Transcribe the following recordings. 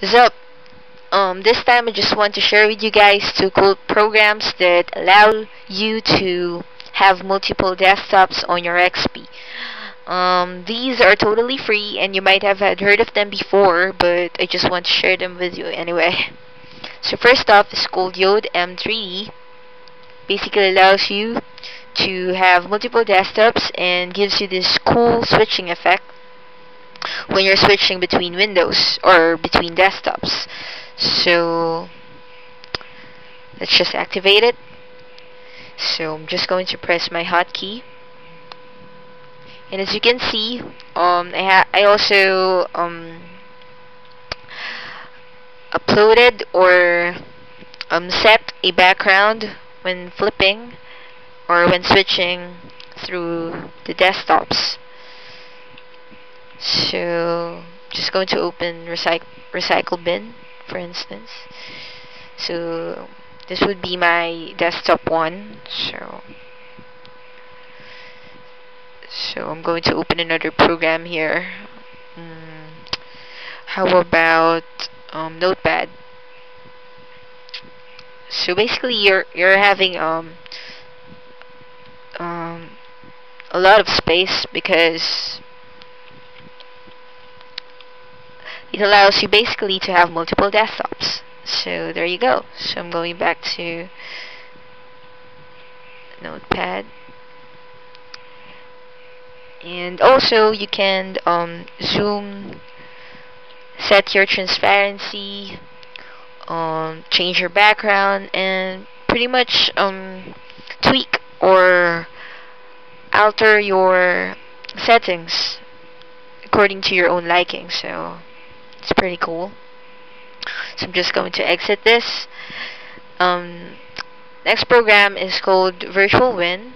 What's up? Um, this time I just want to share with you guys two cool programs that allow you to have multiple desktops on your XP. Um, these are totally free and you might have had heard of them before, but I just want to share them with you anyway. So first off is called Yod'm 3D. Basically allows you to have multiple desktops and gives you this cool switching effect when you're switching between windows or between desktops. So let's just activate it. So I'm just going to press my hotkey. And as you can see, um, I, I also um, uploaded or um, set a background when flipping or when switching through the desktops. So just going to open recycle recycle bin for instance. So this would be my desktop one. So so I'm going to open another program here. Mm, how about um, Notepad? So basically, you're you're having um um a lot of space because it allows you basically to have multiple desktops. So there you go. So I'm going back to notepad. And also you can um, zoom set your transparency um, change your background and pretty much um, tweak or alter your settings according to your own liking. So it's pretty cool. So I'm just going to exit this. Um, next program is called VirtuaWin.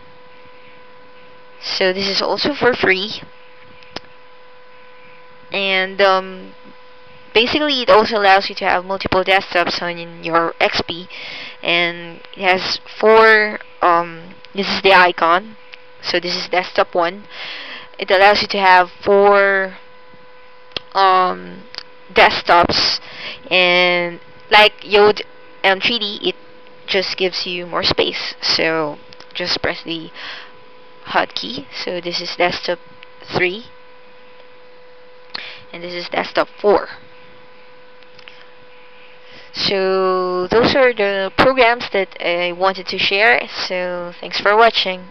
So this is also for free. And um, basically it also allows you to have multiple desktops on your XP. And it has four, um, this is the icon. So this is desktop 1. It allows you to have four um, desktops and like Yod'm 3D it just gives you more space. So just press the hotkey. So this is desktop 3 and this is desktop 4 so those are the programs that I wanted to share. So thanks for watching